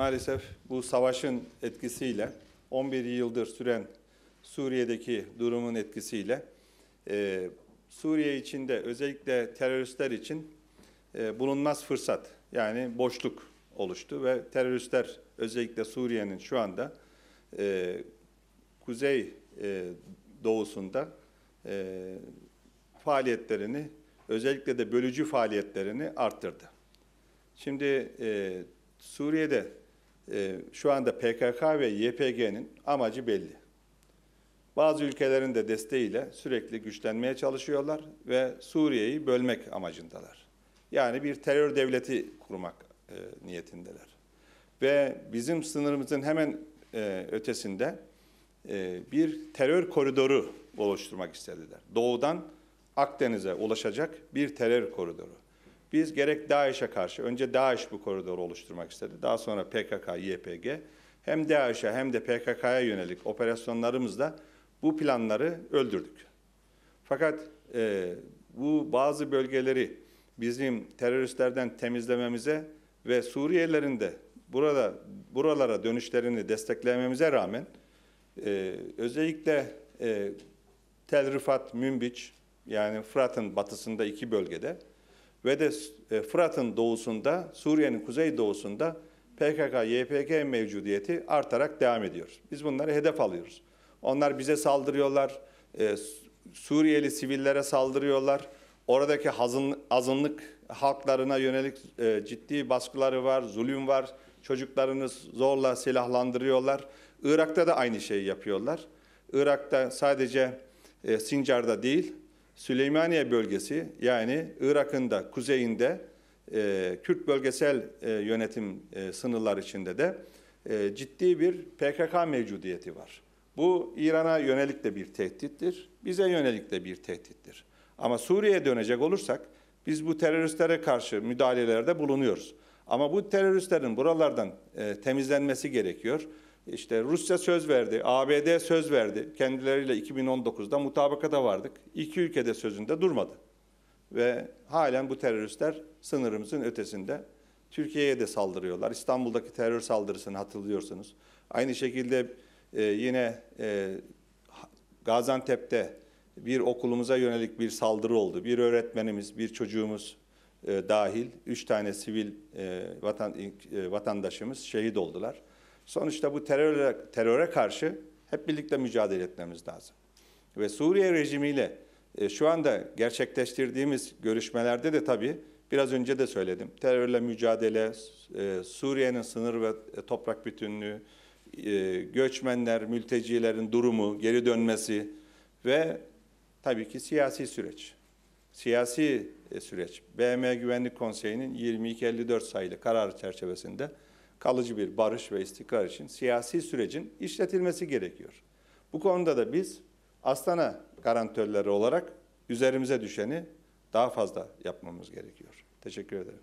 maalesef bu savaşın etkisiyle 11 yıldır süren Suriye'deki durumun etkisiyle e, Suriye içinde özellikle teröristler için e, bulunmaz fırsat yani boşluk oluştu ve teröristler özellikle Suriye'nin şu anda e, kuzey e, doğusunda e, faaliyetlerini özellikle de bölücü faaliyetlerini arttırdı. Şimdi e, Suriye'de şu anda PKK ve YPG'nin amacı belli. Bazı ülkelerin de desteğiyle sürekli güçlenmeye çalışıyorlar ve Suriye'yi bölmek amacındalar. Yani bir terör devleti kurmak e, niyetindeler. Ve bizim sınırımızın hemen e, ötesinde e, bir terör koridoru oluşturmak istediler. Doğudan Akdeniz'e ulaşacak bir terör koridoru. Biz gerek DAEŞ'e karşı, önce DAEŞ bu koridoru oluşturmak istedi. Daha sonra PKK, YPG. Hem DAEŞ'e hem de PKK'ya yönelik operasyonlarımızla bu planları öldürdük. Fakat e, bu bazı bölgeleri bizim teröristlerden temizlememize ve Suriyelilerin de burada buralara dönüşlerini desteklememize rağmen e, özellikle e, Tel Rifat, Münbiç yani Fırat'ın batısında iki bölgede ve de e, Fırat'ın doğusunda, Suriye'nin kuzey doğusunda PKK, YPG mevcudiyeti artarak devam ediyor. Biz bunları hedef alıyoruz. Onlar bize saldırıyorlar, e, Suriyeli sivillere saldırıyorlar. Oradaki azınlık halklarına yönelik e, ciddi baskıları var, zulüm var. Çocuklarını zorla silahlandırıyorlar. Irak'ta da aynı şeyi yapıyorlar. Irak'ta sadece e, Sincar'da değil, Süleymaniye bölgesi yani Irak'ın da kuzeyinde e, Kürt bölgesel e, yönetim e, sınırlar içinde de e, ciddi bir PKK mevcudiyeti var. Bu İran'a yönelik de bir tehdittir, bize yönelik de bir tehdittir. Ama Suriye'ye dönecek olursak biz bu teröristlere karşı müdahalelerde bulunuyoruz. Ama bu teröristlerin buralardan e, temizlenmesi gerekiyor. İşte Rusya söz verdi, ABD söz verdi. Kendileriyle 2019'da mutabakata vardık. İki ülkede sözünde durmadı. Ve halen bu teröristler sınırımızın ötesinde. Türkiye'ye de saldırıyorlar. İstanbul'daki terör saldırısını hatırlıyorsunuz. Aynı şekilde e, yine e, Gaziantep'te bir okulumuza yönelik bir saldırı oldu. Bir öğretmenimiz, bir çocuğumuz e, dahil üç tane sivil e, vatan, e, vatandaşımız şehit oldular. Sonuçta bu teröre, teröre karşı hep birlikte mücadele etmemiz lazım. Ve Suriye rejimiyle e, şu anda gerçekleştirdiğimiz görüşmelerde de tabii biraz önce de söyledim. Terörle mücadele, e, Suriye'nin sınır ve e, toprak bütünlüğü, e, göçmenler, mültecilerin durumu, geri dönmesi ve tabii ki siyasi süreç. Siyasi e, süreç. BM Güvenlik Konseyi'nin 2254 sayılı kararı çerçevesinde kalıcı bir barış ve istikrar için siyasi sürecin işletilmesi gerekiyor. Bu konuda da biz Astana garantörleri olarak üzerimize düşeni daha fazla yapmamız gerekiyor. Teşekkür ederim.